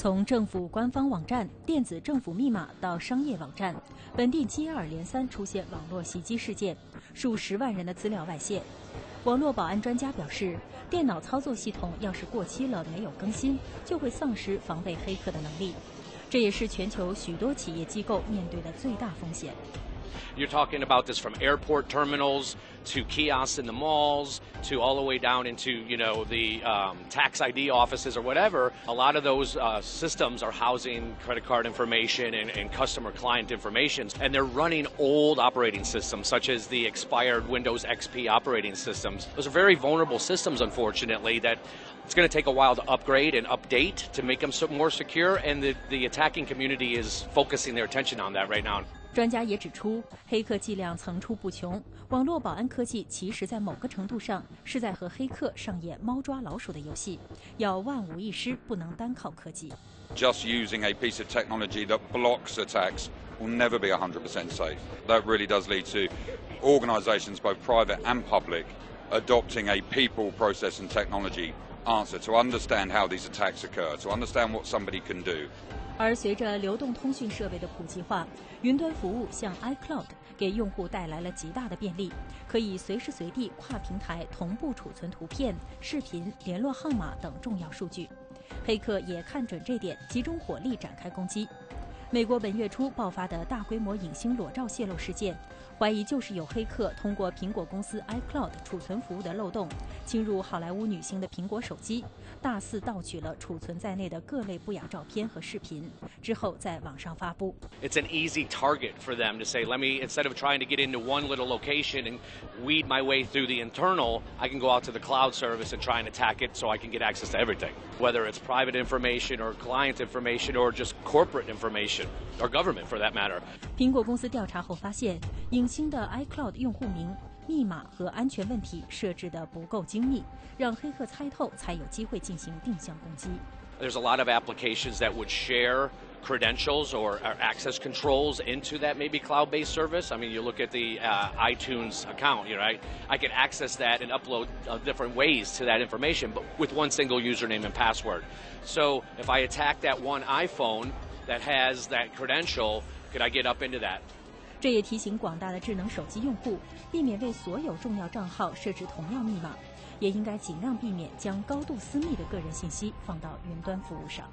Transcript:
从政府官方网站、电子政府密码到商业网站，本地接二连三出现网络袭击事件，数十万人的资料外泄。网络保安专家表示，电脑操作系统要是过期了没有更新，就会丧失防备黑客的能力。这也是全球许多企业机构面对的最大风险。You're talking about this from airport terminals to kiosks in the malls to all the way down into, you know, the um, tax ID offices or whatever. A lot of those uh, systems are housing credit card information and, and customer client information, and they're running old operating systems such as the expired Windows XP operating systems. Those are very vulnerable systems, unfortunately, that it's going to take a while to upgrade and update to make them more secure, and the, the attacking community is focusing their attention on that right now. 专家也指出，黑客伎俩层出不穷。网络保安科技其实在某个程度上是在和黑客上演猫抓老鼠的游戏，要万无一失，不能单靠科技。Just using a piece of technology that blocks attacks will never be 100% safe. That really does lead to organisations, both private and public, adopting a people, process, and technology answer to understand how these attacks occur, to understand what somebody can do. 而随着流动通讯设备的普及化，云端服务像 iCloud 给用户带来了极大的便利，可以随时随地跨平台同步储存图片、视频、联络号码等重要数据。黑客也看准这点，集中火力展开攻击。美国本月初爆发的大规模影星裸照泄露事件，怀疑就是有黑客通过苹果公司 iCloud 储存服务的漏洞，侵入好莱坞女星的苹果手机，大肆盗取了储存在内的各类不雅照片和视频，之后在网上发布。It's an easy target for them to say, let me instead of trying to get into one little location and weed my way through the internal, I can go out to the cloud service and try and attack it so I can get access to everything, whether it's private information or client information or just corporate information. or government for that matter. 苹果公司调查后发现，影星的 iCloud 用户名、密码和安全问题设置的不够精密，让黑客猜透，才有机会进行定向攻击。There's a lot of applications that would share credentials or, or, access controls into that maybe cloud-based service. I mean, you look at the uh, iTunes account, you know, I, I can access that and upload uh, different ways to that information, but with one single username and password. So if I attack that one iPhone, that has that credential, could I get up into that? 这也提醒广大的智能手机用户，避免为所有重要账号设置同样密码，也应该尽量避免将高度私密的个人信息放到云端服务上。